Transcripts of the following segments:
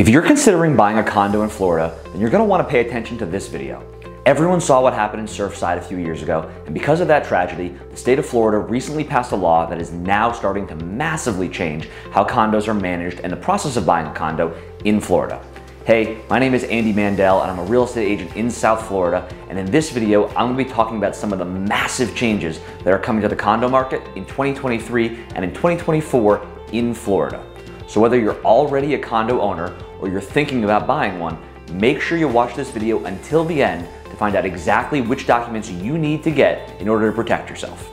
If you're considering buying a condo in Florida, then you're gonna wanna pay attention to this video. Everyone saw what happened in Surfside a few years ago, and because of that tragedy, the state of Florida recently passed a law that is now starting to massively change how condos are managed and the process of buying a condo in Florida. Hey, my name is Andy Mandel and I'm a real estate agent in South Florida. And in this video, I'm gonna be talking about some of the massive changes that are coming to the condo market in 2023 and in 2024 in Florida. So whether you're already a condo owner or you're thinking about buying one, make sure you watch this video until the end to find out exactly which documents you need to get in order to protect yourself.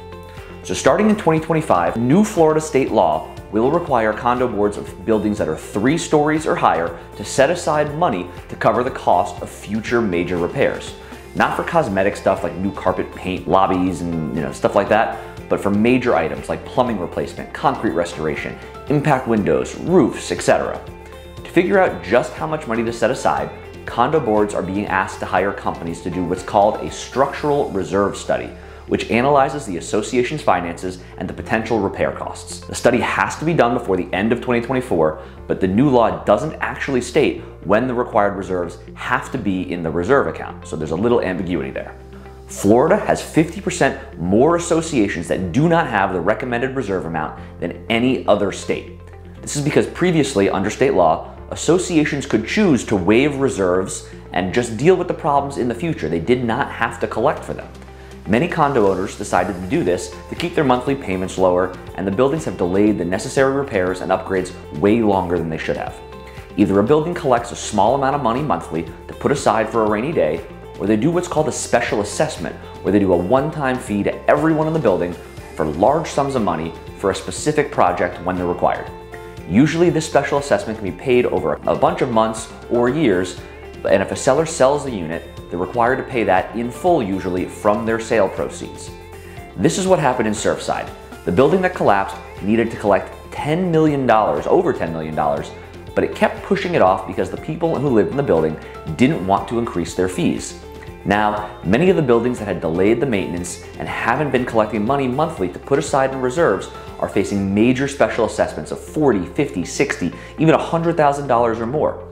So starting in 2025, new Florida state law will require condo boards of buildings that are three stories or higher to set aside money to cover the cost of future major repairs. Not for cosmetic stuff like new carpet paint, lobbies, and you know stuff like that, but for major items like plumbing replacement, concrete restoration, impact windows, roofs, etc. To figure out just how much money to set aside, condo boards are being asked to hire companies to do what's called a structural reserve study, which analyzes the association's finances and the potential repair costs. The study has to be done before the end of 2024, but the new law doesn't actually state when the required reserves have to be in the reserve account, so there's a little ambiguity there. Florida has 50% more associations that do not have the recommended reserve amount than any other state. This is because previously, under state law, associations could choose to waive reserves and just deal with the problems in the future. They did not have to collect for them. Many condo owners decided to do this to keep their monthly payments lower, and the buildings have delayed the necessary repairs and upgrades way longer than they should have. Either a building collects a small amount of money monthly to put aside for a rainy day, or they do what's called a special assessment, where they do a one-time fee to everyone in the building for large sums of money for a specific project when they're required. Usually this special assessment can be paid over a bunch of months or years, and if a seller sells the unit, they're required to pay that in full usually from their sale proceeds. This is what happened in Surfside. The building that collapsed needed to collect $10 million, over $10 million, but it kept pushing it off because the people who lived in the building didn't want to increase their fees. Now, many of the buildings that had delayed the maintenance and haven't been collecting money monthly to put aside in reserves are facing major special assessments of $40, $50, $60, even $100,000 or more.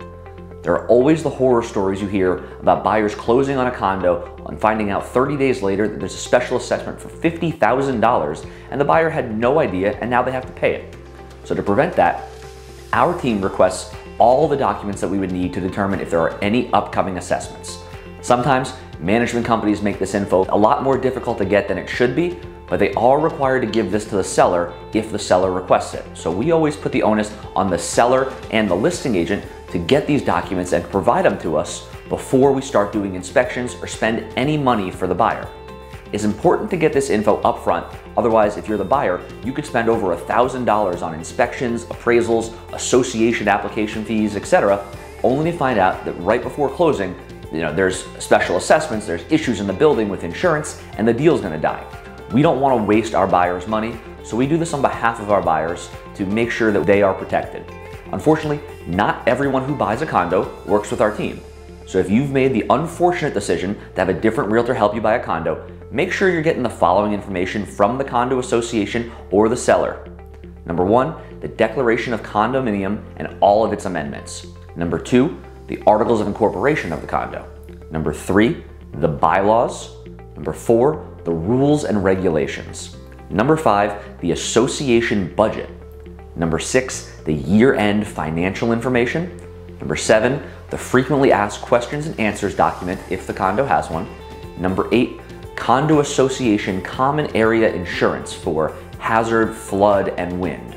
There are always the horror stories you hear about buyers closing on a condo and finding out 30 days later that there's a special assessment for $50,000 and the buyer had no idea and now they have to pay it. So to prevent that, our team requests all the documents that we would need to determine if there are any upcoming assessments. Sometimes management companies make this info a lot more difficult to get than it should be, but they are required to give this to the seller if the seller requests it. So we always put the onus on the seller and the listing agent to get these documents and provide them to us before we start doing inspections or spend any money for the buyer. It's important to get this info up front, otherwise if you're the buyer, you could spend over $1,000 on inspections, appraisals, association application fees, etc., only to find out that right before closing, you know, there's special assessments, there's issues in the building with insurance, and the deal's gonna die. We don't wanna waste our buyers' money, so we do this on behalf of our buyers to make sure that they are protected. Unfortunately, not everyone who buys a condo works with our team. So if you've made the unfortunate decision to have a different realtor help you buy a condo, make sure you're getting the following information from the condo association or the seller. Number one, the declaration of condominium and all of its amendments. Number two, the articles of incorporation of the condo. Number three, the bylaws. Number four, the rules and regulations. Number five, the association budget. Number six, the year-end financial information. Number seven, the frequently asked questions and answers document if the condo has one. Number eight, condo association common area insurance for hazard, flood, and wind.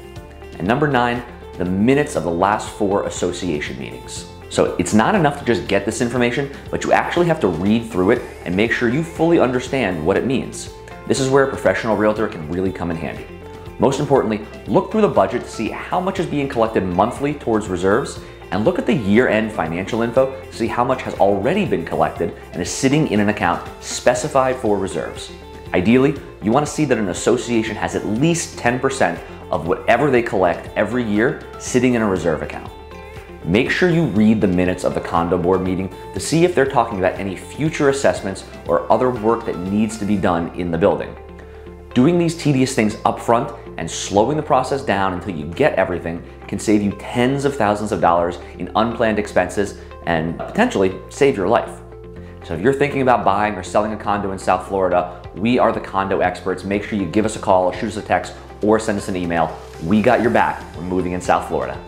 And number nine, the minutes of the last four association meetings. So it's not enough to just get this information, but you actually have to read through it and make sure you fully understand what it means. This is where a professional realtor can really come in handy. Most importantly, look through the budget to see how much is being collected monthly towards reserves and look at the year-end financial info to see how much has already been collected and is sitting in an account specified for reserves. Ideally, you want to see that an association has at least 10% of whatever they collect every year sitting in a reserve account. Make sure you read the minutes of the condo board meeting to see if they're talking about any future assessments or other work that needs to be done in the building. Doing these tedious things up front and slowing the process down until you get everything can save you tens of thousands of dollars in unplanned expenses and potentially save your life. So if you're thinking about buying or selling a condo in South Florida, we are the condo experts. Make sure you give us a call, shoot us a text, or send us an email. We got your back. We're moving in South Florida.